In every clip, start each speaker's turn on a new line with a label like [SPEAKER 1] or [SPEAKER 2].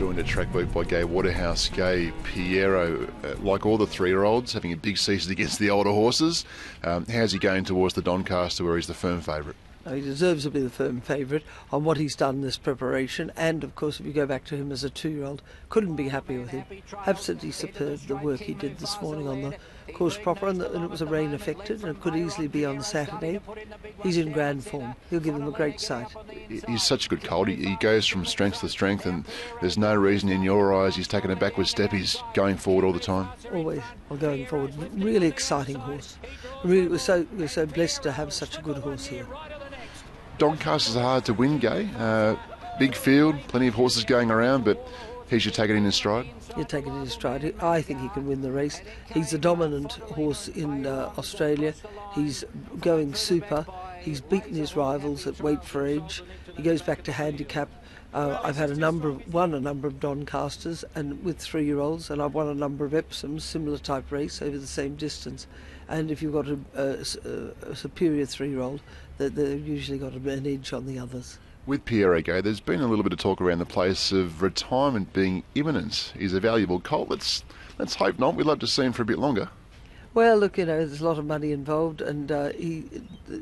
[SPEAKER 1] winter track work by Gai Waterhouse. Gai Pierro, uh, like all the three-year-olds, having a big season against the older horses. Um, how's he going towards the Doncaster, where he's the firm favourite?
[SPEAKER 2] Uh, he deserves to be the firm favourite on what he's done in this preparation, and of course, if you go back to him as a two-year-old, couldn't be happy with him. Absolutely superb the work he did this morning on the course proper, and, the, and it was a rain affected, and it could easily be on Saturday. He's in grand form. He'll give them a great sight.
[SPEAKER 1] He's such a good colt. He, he goes from strength to strength, and there's no reason in your eyes he's taking a backward step. He's going forward all the time.
[SPEAKER 2] Always, or going forward. Really exciting horse. Really, we're so we're so blessed to have such a good horse here.
[SPEAKER 1] Doncaster's a hard to win, Gai. Uh, big field, plenty of horses going around, but he should take it in his stride.
[SPEAKER 2] You take it in his stride. I think he can win the race. He's a dominant horse in uh, Australia. He's going super. He's beaten his rivals at weight for age. He goes back to handicap. Uh, I've had a number of, won a number of Doncasters and with three-year-olds, and I've won a number of Epsoms, similar type race over the same distance. And if you've got a, a, a superior three-year-old, they've usually got an edge on the others.
[SPEAKER 1] With Pierro Gai, there's been a little bit of talk around the place of retirement being imminent. He's a valuable colt. Let's let's hope not. We'd love to see him for a bit longer.
[SPEAKER 2] Well, look, you know, there's a lot of money involved, and uh, he,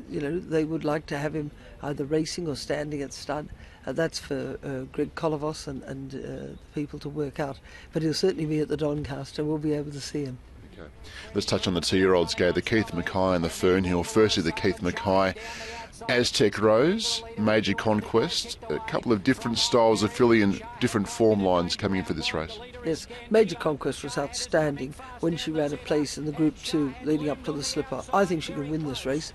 [SPEAKER 2] you know, they would like to have him either racing or standing at stud. Uh, that's for uh, Greg Kolovos and, and uh, the people to work out. But he'll certainly be at the Doncaster. We'll be able to see him.
[SPEAKER 1] Okay. Let's touch on the two-year-olds, Gai, the Keith Mackay and the Fernhill. Firstly, the Keith Mackay. Aztec Rose, Major Conquest, a couple of different styles of filly and different form lines coming in for this race.
[SPEAKER 2] Yes, Major Conquest was outstanding when she ran a place in the Group 2 leading up to the slipper. I think she can win this race.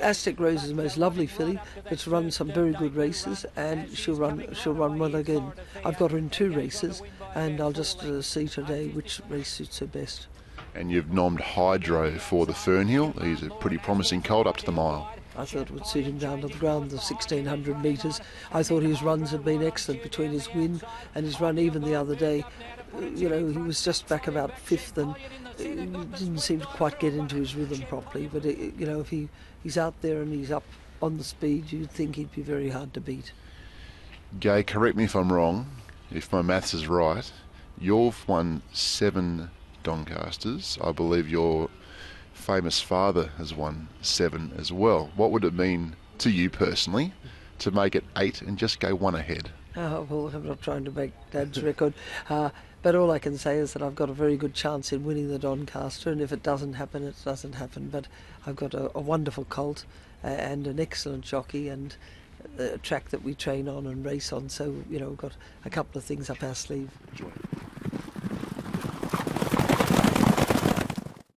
[SPEAKER 2] Aztec Rose is the most lovely filly. It's run some very good races, and she'll run she'll run well again. I've got her in two races, and I'll just uh, see today which race suits her best.
[SPEAKER 1] And you've nommed Hydro for the Fernhill. He's a pretty promising colt up to the mile.
[SPEAKER 2] I thought would suit him down to the ground, the 1600 metres. I thought his runs had been excellent between his win and his run even the other day. You know, he was just back about fifth and didn't seem to quite get into his rhythm properly. But, it, you know, if he, he's out there and he's up on the speed, you'd think he'd be very hard to beat.
[SPEAKER 1] Gai, correct me if I'm wrong, if my maths is right. You've won seven Doncasters. I believe you're famous father has won seven as well. What would it mean to you personally to make it eight and just go one ahead?
[SPEAKER 2] Oh, well, I'm not trying to make Dad's record. Uh, but all I can say is that I've got a very good chance in winning the Doncaster, and if it doesn't happen, it doesn't happen. But I've got a, a wonderful colt uh, and an excellent jockey and a track that we train on and race on. So, you know, we've got a couple of things up our sleeve.
[SPEAKER 1] Enjoy.